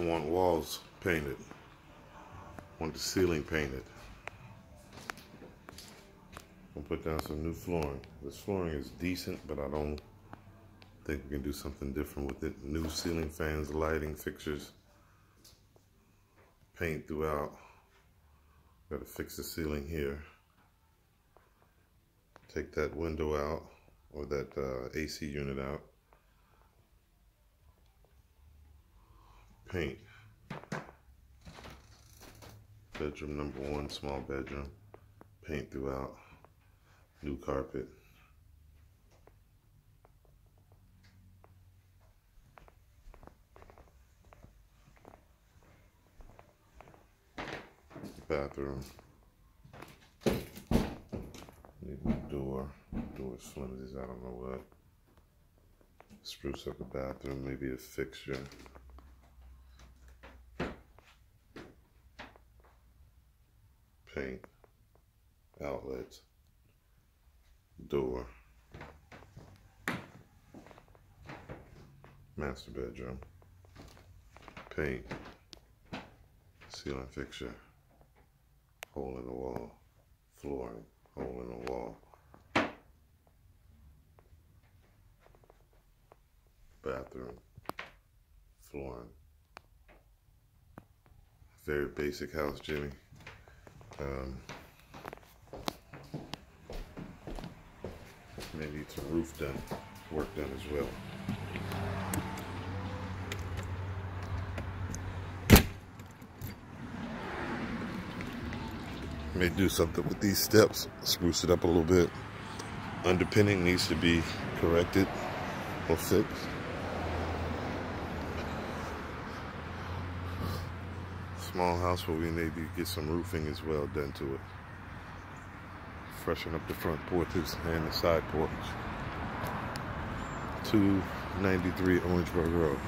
I want walls painted. I want the ceiling painted. I'll put down some new flooring. This flooring is decent, but I don't think we can do something different with it. New ceiling fans, lighting fixtures, paint throughout. Got to fix the ceiling here. Take that window out or that uh, AC unit out. Paint. Bedroom number one, small bedroom. Paint throughout. New carpet. Bathroom. Need door. Door flimsies, I don't know what. Spruce up the bathroom, maybe a fixture. Paint. Outlets. Door. Master bedroom. Paint. Ceiling fixture. Hole in the wall. Flooring. Hole in the wall. Bathroom. Flooring. Very basic house, Jimmy. Um, maybe some roof done, work done as well. May do something with these steps, spruce it up a little bit. Underpinning needs to be corrected or fixed. Small house where we maybe get some roofing as well done to it. Freshen up the front porches and the side porch. 293 Orangeburg Road.